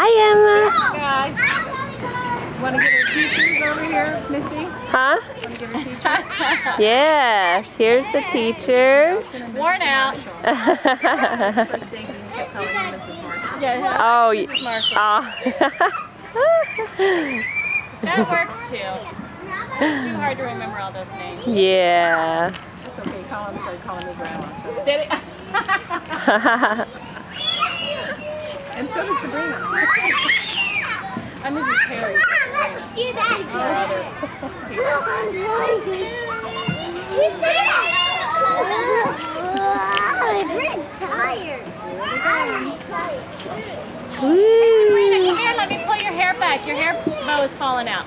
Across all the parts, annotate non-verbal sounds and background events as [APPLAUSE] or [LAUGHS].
Hi, Emma. Hi. Want to get our teachers over here, Missy? Huh? Want to get our teachers? [LAUGHS] yes, here's the teacher. Worn out. oh, Mrs. Oh. that [LAUGHS] works too. It's too hard to remember all those names. Yeah. It's okay. Colin started calling me grandma. So. Did [LAUGHS] it? And so did Sabrina. [LAUGHS] I'm Mrs. Perry. Let's do that. Sabrina, come here. Let me pull your hair back. Your hair bow is falling out.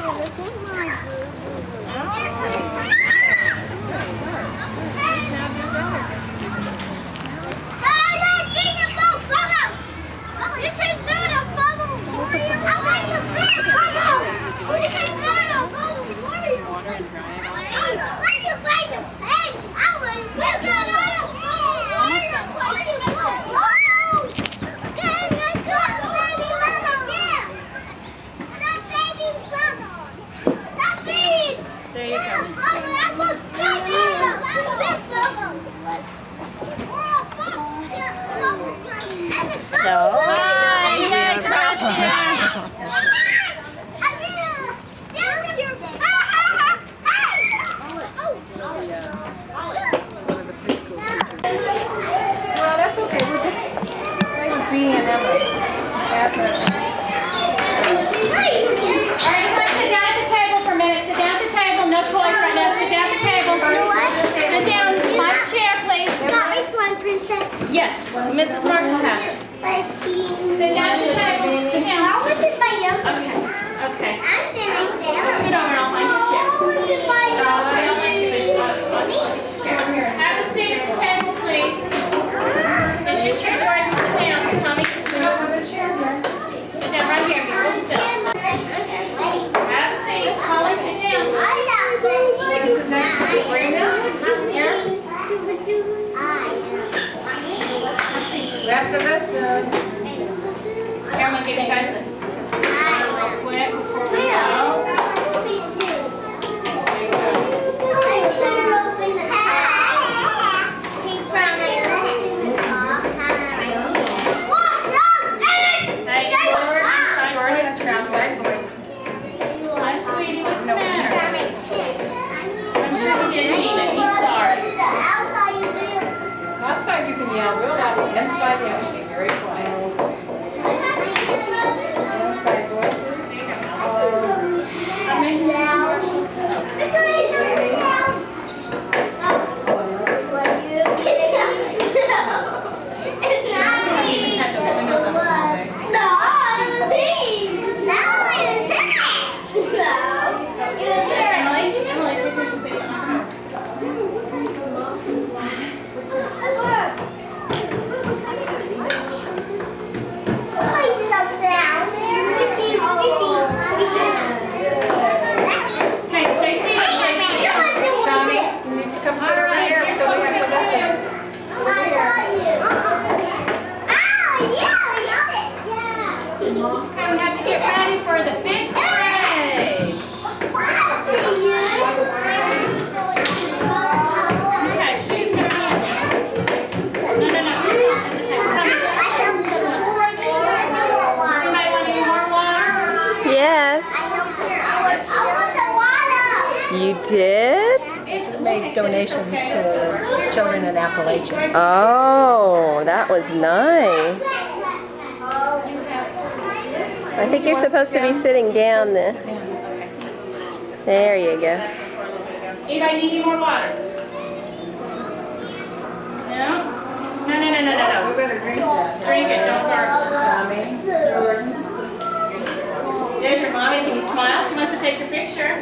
I think you're supposed to be sitting down then. There you go. Anybody need any more water? No? No, no, no, no, no, no. better drink that. Drink it, don't gargle. There's your mommy. Can you smile? She wants to take your picture.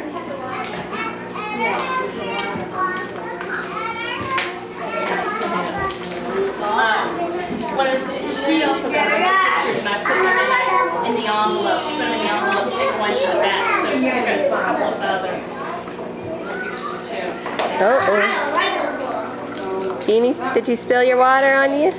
Um, what is it? She also got a and I put them in, a- in the envelope. She put them in the envelope, take one to the back. So she has a couple of other pictures too. Oh, oh. Jeannie, did you spill your water on you?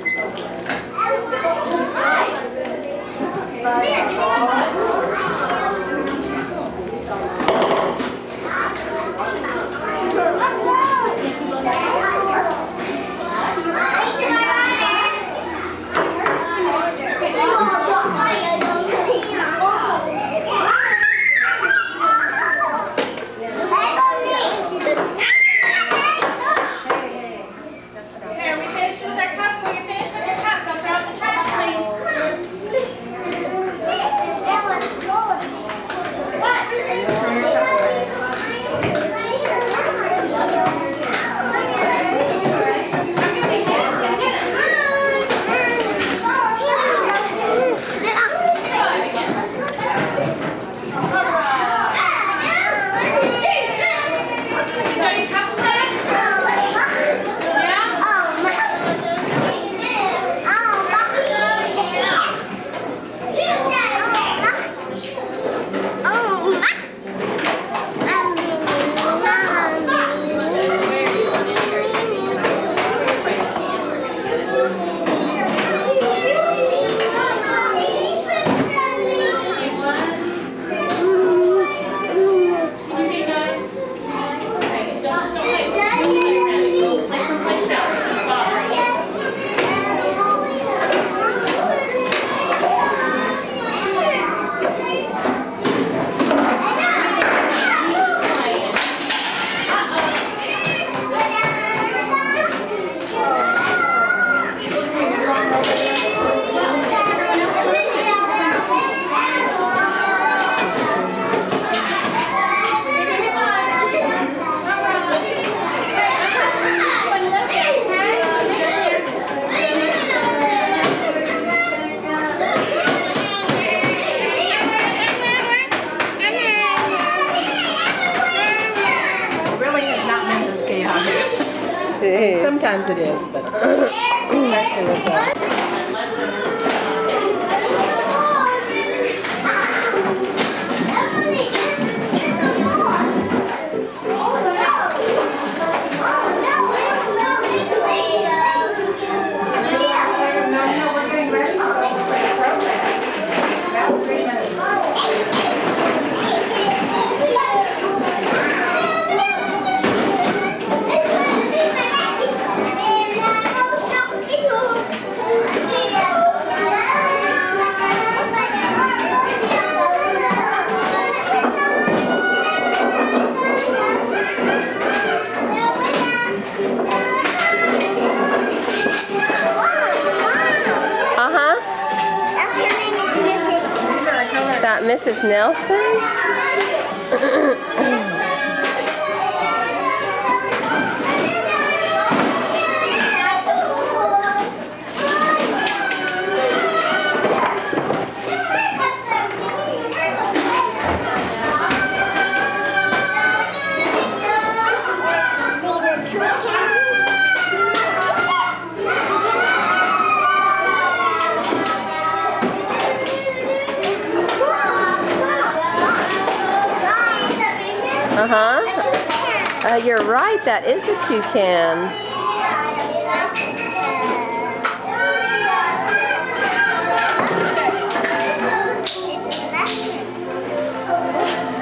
Toucan.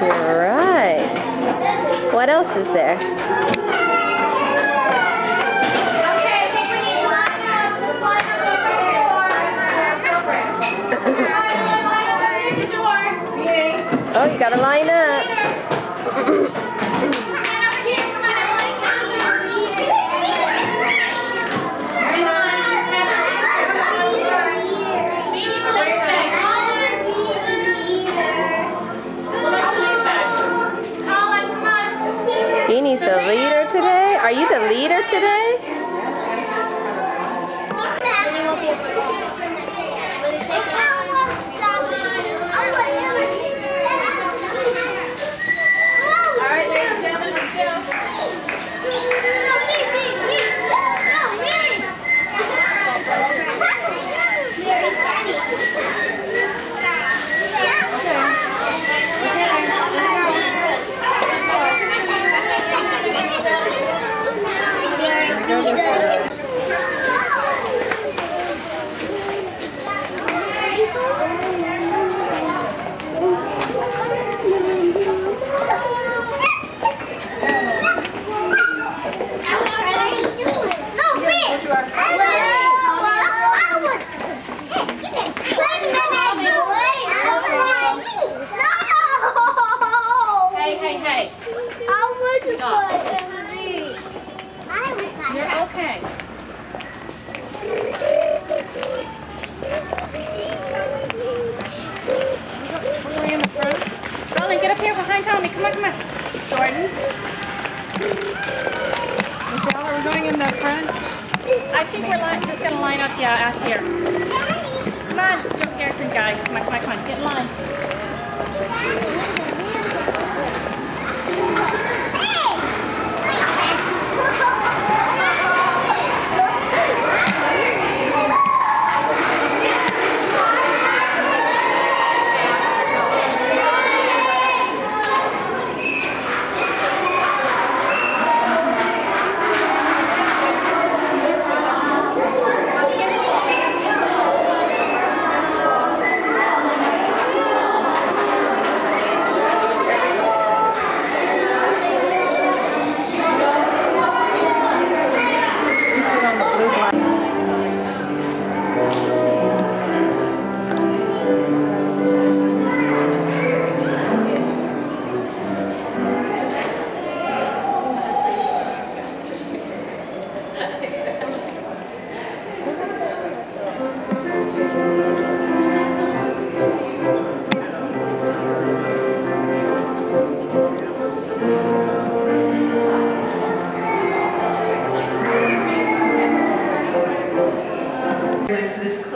You're right. What else is there? oh, you got a we today?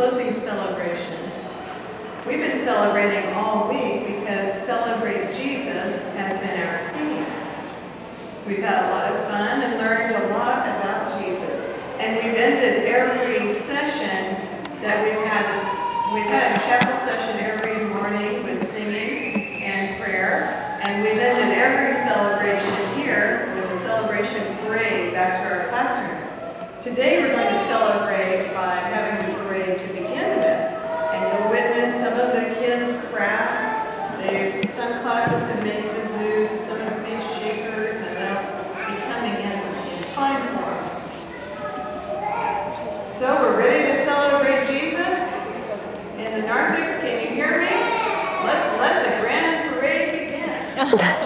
Closing celebration. We've been celebrating all week because Celebrate Jesus has been our theme. We've had a lot of fun and learned a lot about Jesus. And we've ended every session that we've had this, we've had a chapel session every morning with singing and prayer. And we've ended every celebration here with a celebration parade back to our classrooms. Today, we're going to celebrate by having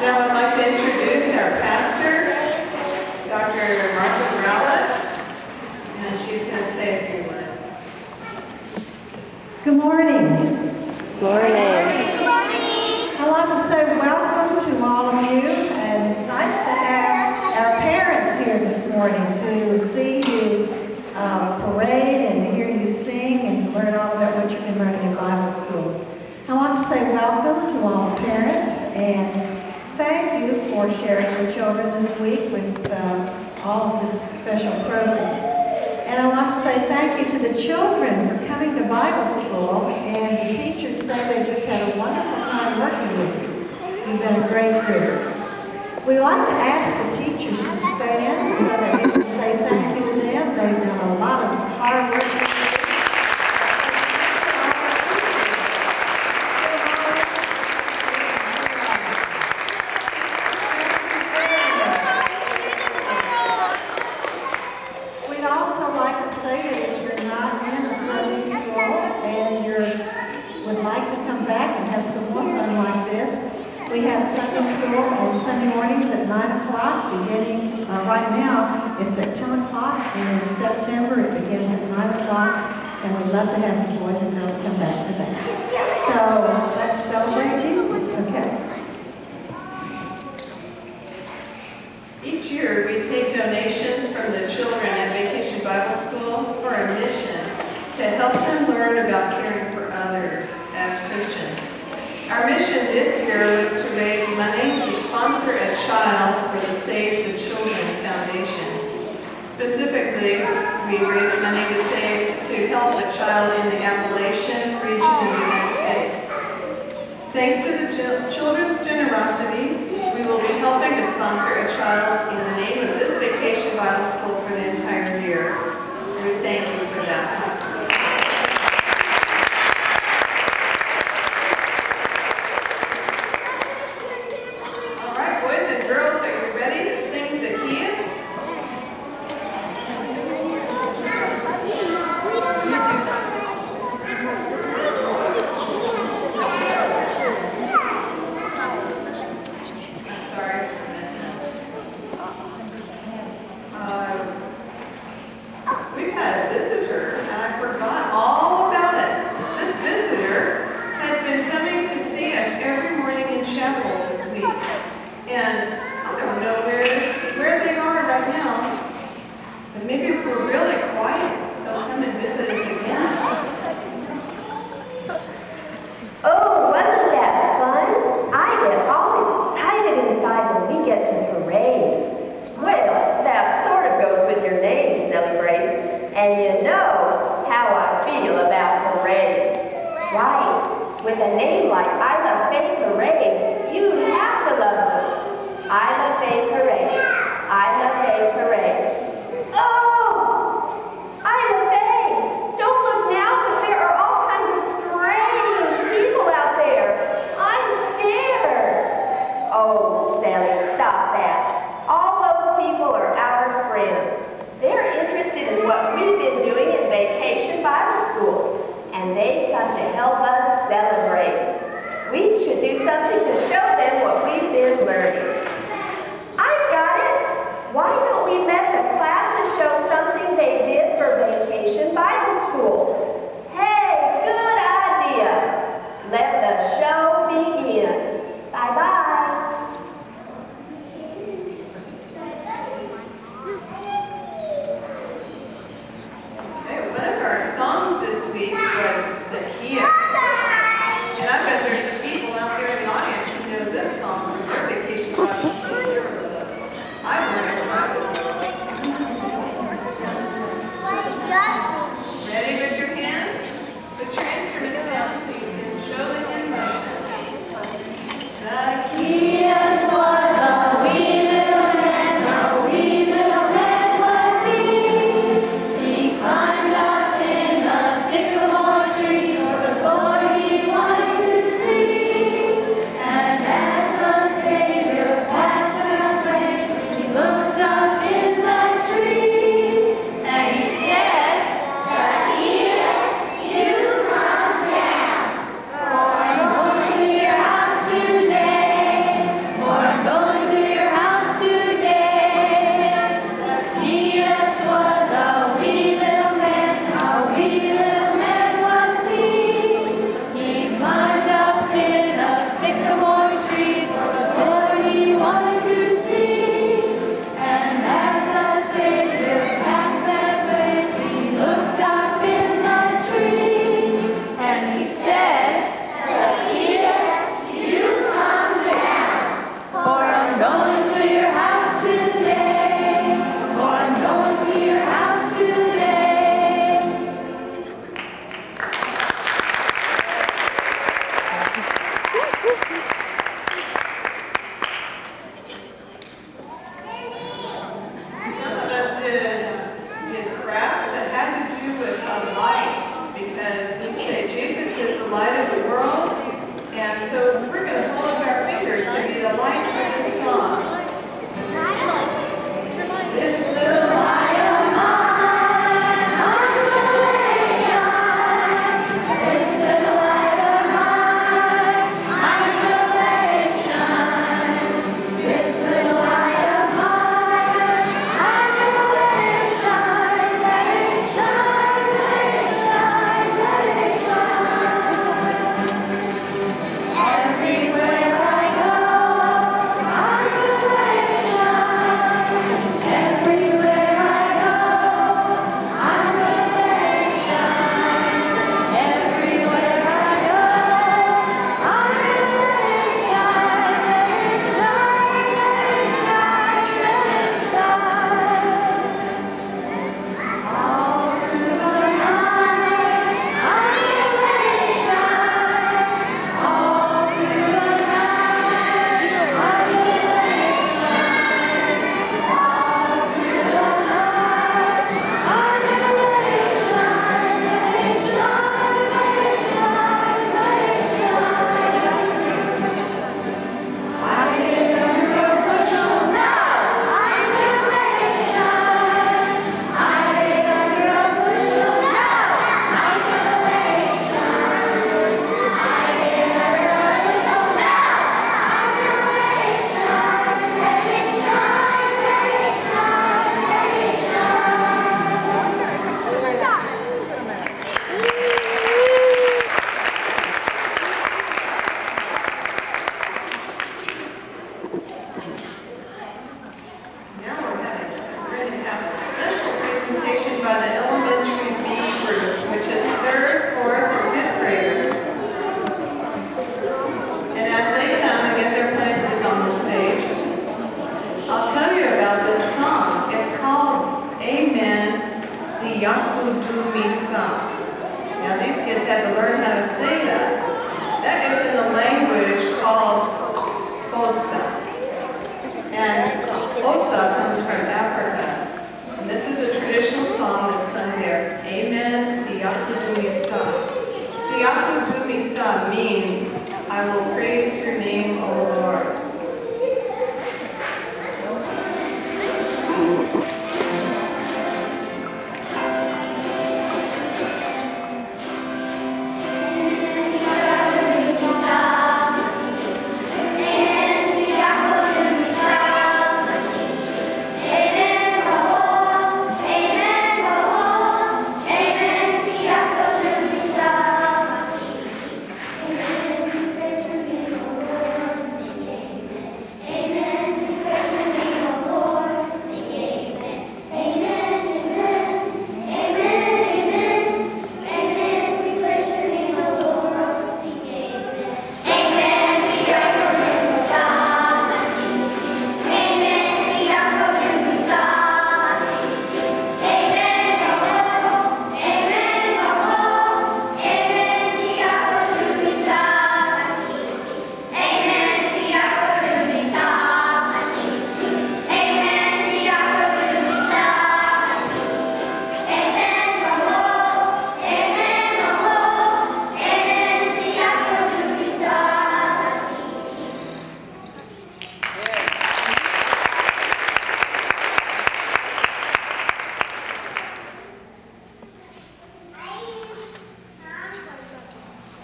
Now I'd like to introduce our pastor, Dr. Martha Rowlett, and she's going to say a few words. Good morning. Morning. I want to say welcome to all of you, and it's nice to have our parents here this morning to see you uh, parade and to hear you sing and to learn all about what you've been learning in Bible school. I want to say welcome to all the parents and thank you for sharing your children this week with uh, all of this special program. And I want to say thank you to the children for coming to Bible school, and the teachers say they just had a wonderful time working with you. You've been a great group. We like to ask the teachers to stand so that we can say thank you to them. They've done a lot of hard work. We'd also like to say that if you're not in a Sunday school and you're, would like to come back and have some more fun like this, we have Sunday school on Sunday mornings at 9 o'clock, beginning, uh, right now, it's at 10 o'clock, and in September, it begins at 9 o'clock, and we'd love to have some boys and girls come back to that. So, let's celebrate Jesus, okay? Each year, we take donations from the children at Vacation Bible School for a mission to help them learn about caring for others as Christians. Our mission this year was to raise money to sponsor a child for the Save the Children Foundation. Specifically, we raise money to save, to help a child in the Appalachian region of the United States. Thanks to the children's generosity, we will be helping to sponsor a child in the name of this vacation Bible school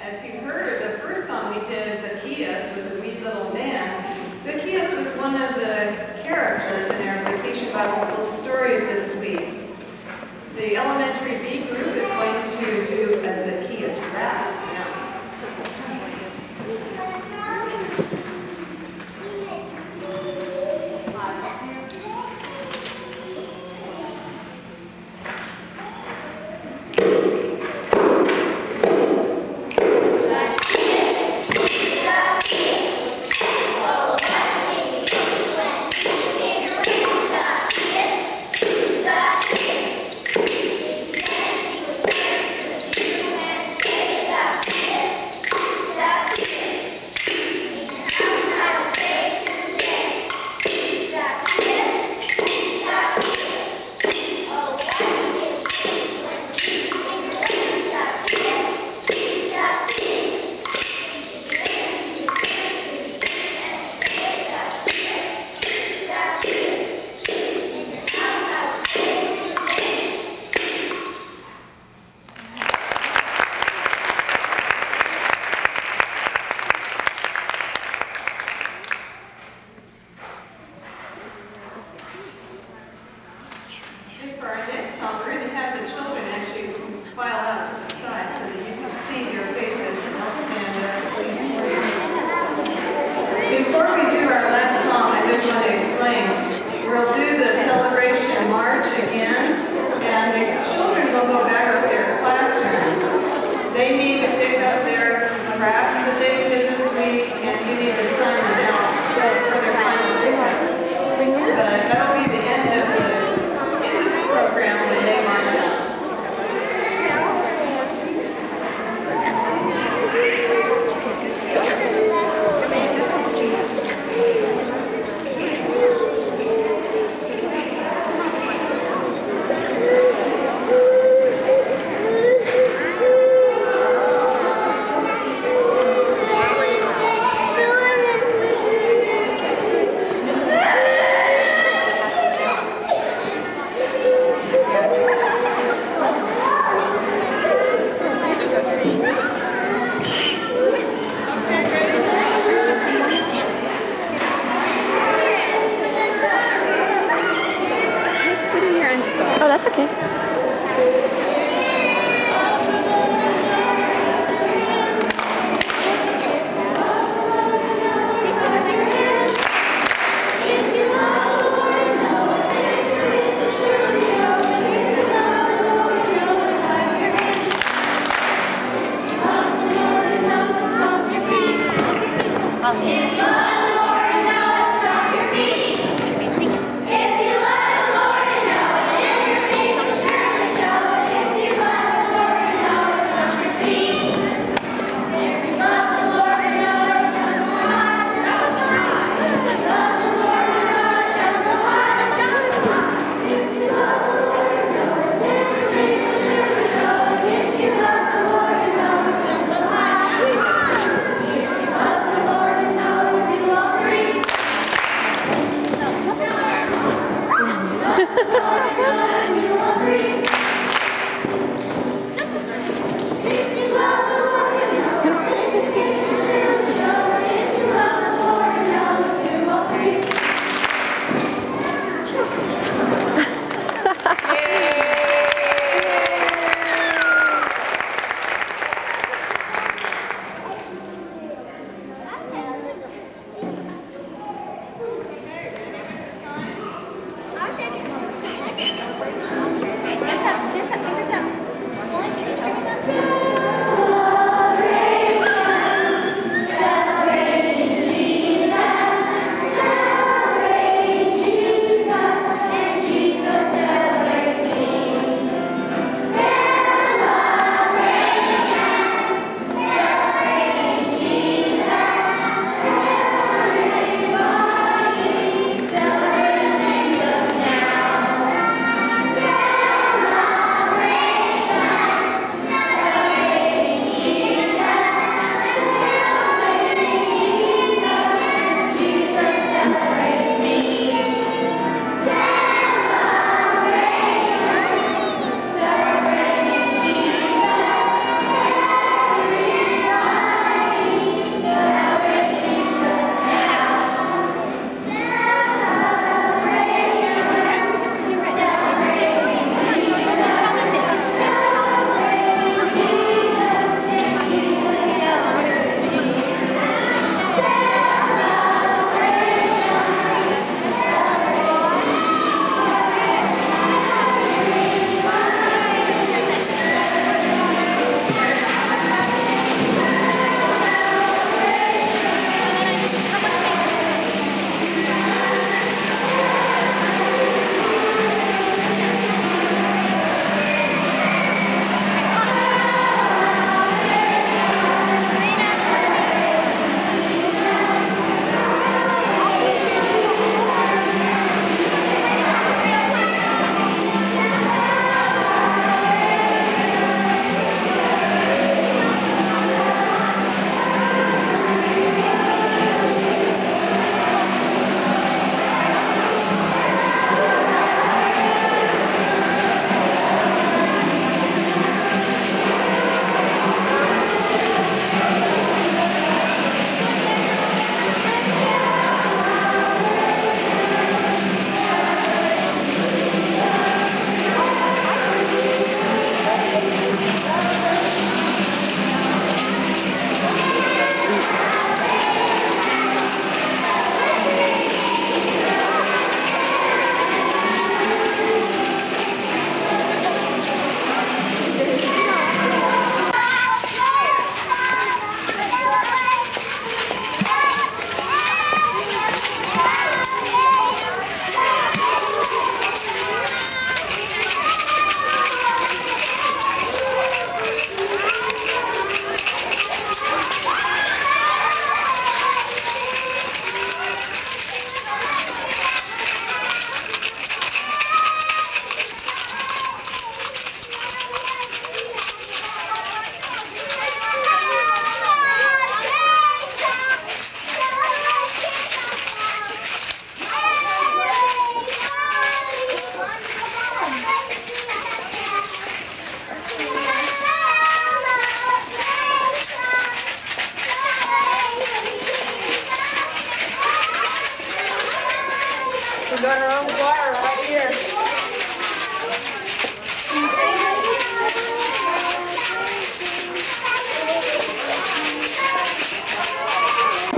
As you heard, the first song we did, Zacchaeus, was a wee little man. Zacchaeus was one of the characters in our Vacation Bible School stories this week. The elementary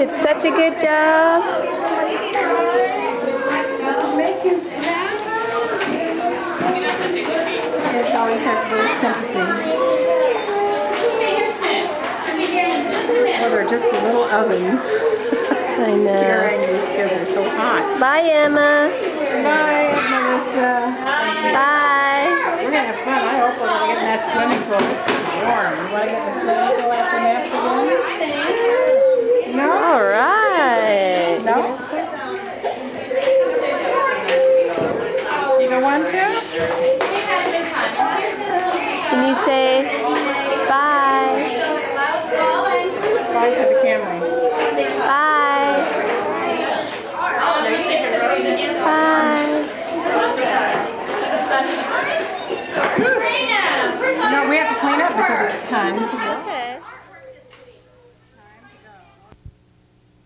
Did such a good job. Make you snap. Kids always has a little sympathy. Well, they're just little ovens. [LAUGHS] I know. Carrying these kids are so hot. Bye, Emma. Bye, Melissa. Bye. We're gonna have fun. I hope we're gonna get in that swimming pool. It's warm. You wanna get in the swimming pool after naps again? No? All right. No? You don't want to? Can you say bye? Bye to the camera. Bye. Bye. No, we have to clean up because it's time. Okay.